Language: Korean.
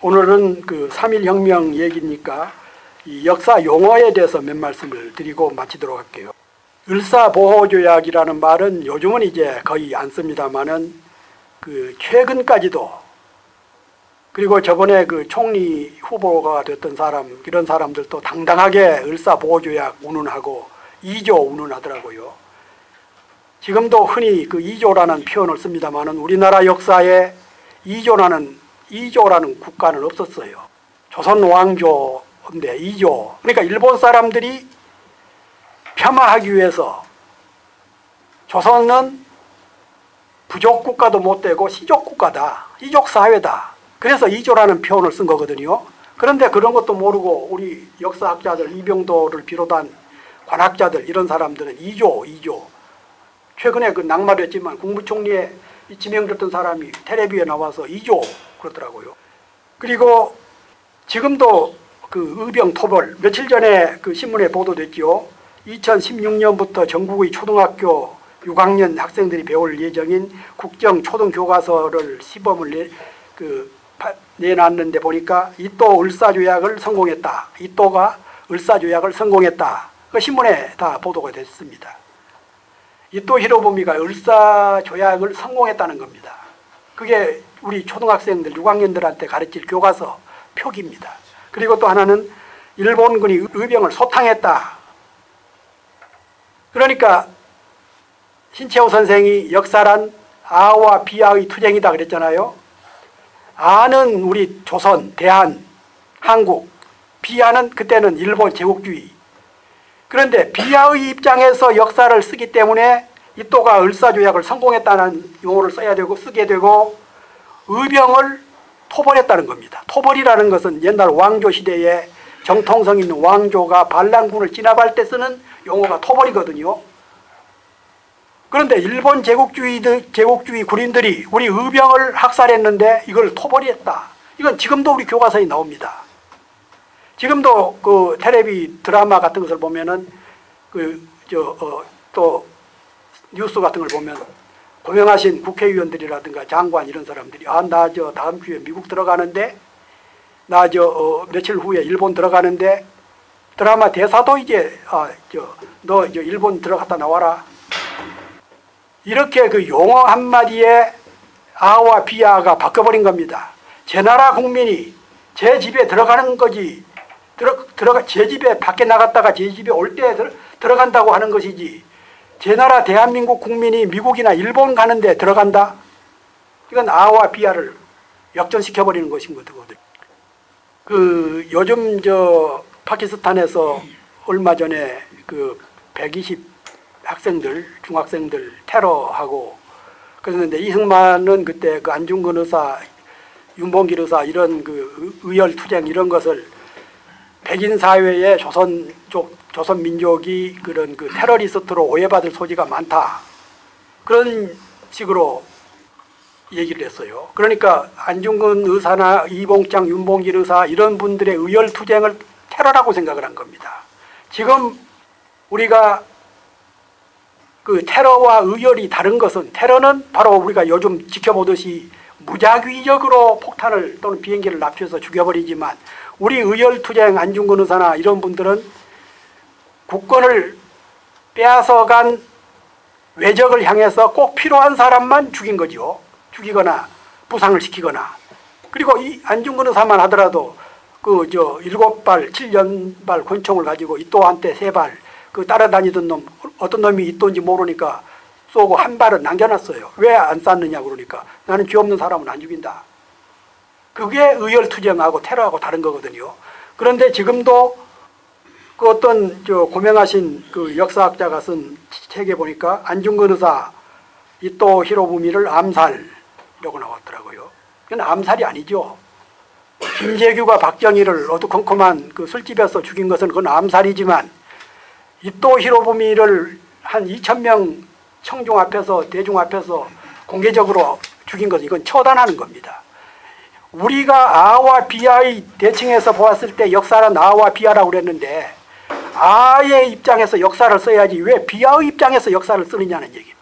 오늘은 그 3.1혁명 얘기니까 이 역사 용어에 대해서 몇 말씀을 드리고 마치도록 할게요. 을사보호조약이라는 말은 요즘은 이제 거의 안 씁니다만은 그 최근까지도 그리고 저번에 그 총리 후보가 됐던 사람 이런 사람들도 당당하게 을사보호조약 운운하고 2조 운운하더라고요. 지금도 흔히 그 2조라는 표현을 씁니다만은 우리나라 역사에 2조라는 2조라는 국가는 없었어요. 조선 왕조인데 2조. 그러니까 일본 사람들이 폄하하기 위해서 조선은 부족 국가도 못 되고 시족 국가다. 이족 사회다. 그래서 2조라는 표현을 쓴 거거든요. 그런데 그런 것도 모르고 우리 역사학자들 이병도를 비롯한 관학자들 이런 사람들은 2조, 2조. 최근에 그 낙마됐지만 국무총리에 지명됐던 사람이 텔레비에 나와서 2조 그러더라고요. 그리고 지금도 그 의병 토벌 며칠 전에 그 신문에 보도됐죠. 2016년부터 전국의 초등학교 6학년 학생들이 배울 예정인 국정 초등 교과서를 시범을 내, 그 내놨는데 보니까 이또 을사조약을 성공했다. 이또가 을사조약을 성공했다. 그 신문에 다 보도가 됐습니다. 이또 히로부미가 을사조약을 성공했다는 겁니다. 그게 우리 초등학생들 6학년들한테 가르칠 교과서 표기입니다. 그리고 또 하나는 일본군이 의병을 소탕했다. 그러니까 신채호 선생이 역사란 아와 비아의 투쟁이다 그랬잖아요. 아는 우리 조선, 대한, 한국, 비아는 그때는 일본 제국주의. 그런데 비아의 입장에서 역사를 쓰기 때문에 이또가 을사조약을 성공했다는 용어를 써야 되고 쓰게 되고 의병을 토벌했다는 겁니다. 토벌이라는 것은 옛날 왕조 시대에 정통성 있는 왕조가 반란군을 진압할 때 쓰는 용어가 토벌이거든요. 그런데 일본 제국주의들, 제국주의 군인들이 우리 의병을 학살했는데 이걸 토벌했다. 이건 지금도 우리 교과서에 나옵니다. 지금도 그 텔레비 드라마 같은 것을 보면은 그, 저, 어, 또 뉴스 같은 걸 보면 고명하신 국회의원들이라든가 장관 이런 사람들이 아, 나 저 다음 주에 미국 들어가는데 나저 어, 며칠 후에 일본 들어가는데 드라마 대사도 이제 아, 저, 너 이제 일본 들어갔다 나와라. 이렇게 그 용어 한마디에 아와 비아가 바꿔버린 겁니다. 제 나라 국민이 제 집에 들어가는 거지 들어, 들어가, 제 집에 밖에 나갔다가 제 집에 올 때 들어간다고 하는 것이지 제 나라 대한민국 국민이 미국이나 일본 가는데 들어간다? 이건 아와 비아를 역전시켜버리는 것인 거거든요. 그 요즘 저 파키스탄에서 얼마 전에 그 120 학생들, 중학생들 테러하고 그랬는데 이승만은 그때 그 안중근 의사, 윤봉길 의사 이런 그 의열 투쟁 이런 것을 백인 사회에 조선 쪽 조선 민족이 그런 그 테러리스트로 오해받을 소지가 많다. 그런 식으로 얘기를 했어요. 그러니까 안중근 의사나 이봉장, 윤봉길 의사 이런 분들의 의열 투쟁을 테러라고 생각을 한 겁니다. 지금 우리가 그 테러와 의열이 다른 것은 테러는 바로 우리가 요즘 지켜보듯이 무작위적으로 폭탄을 또는 비행기를 납치해서 죽여버리지만 우리 의열투쟁 안중근 의사나 이런 분들은 국권을 빼앗아간 외적을 향해서 꼭 필요한 사람만 죽인 거죠. 죽이거나 부상을 시키거나. 그리고 이 안중근 의사만 하더라도 그 저 일곱 발, 칠연발 권총을 가지고 이또한테 세 발, 그 따라다니던 놈, 어떤 놈이 이또인지 모르니까 쏘고 한 발은 남겨놨어요. 왜 안 쐈느냐 그러니까 나는 죄 없는 사람은 안 죽인다. 그게 의열투쟁하고 테러하고 다른 거거든요. 그런데 지금도 그 어떤 저 고명하신 그 역사학자가 쓴 책에 보니까 안중근 의사 이또 히로부미를 암살이라고 나왔더라고요. 그건 암살이 아니죠. 김재규가 박정희를 어두컴컴한 그 술집에서 죽인 것은 그건 암살이지만 이또 히로부미를 한 2천 명 청중 앞에서 대중 앞에서 공개적으로 죽인 것은 이건 처단하는 겁니다. 우리가 아와 비아의 대칭해서 보았을 때 역사는 아와 비아라고 그랬는데 아의 입장에서 역사를 써야지 왜 비아의 입장에서 역사를 쓰느냐는 얘기입니다.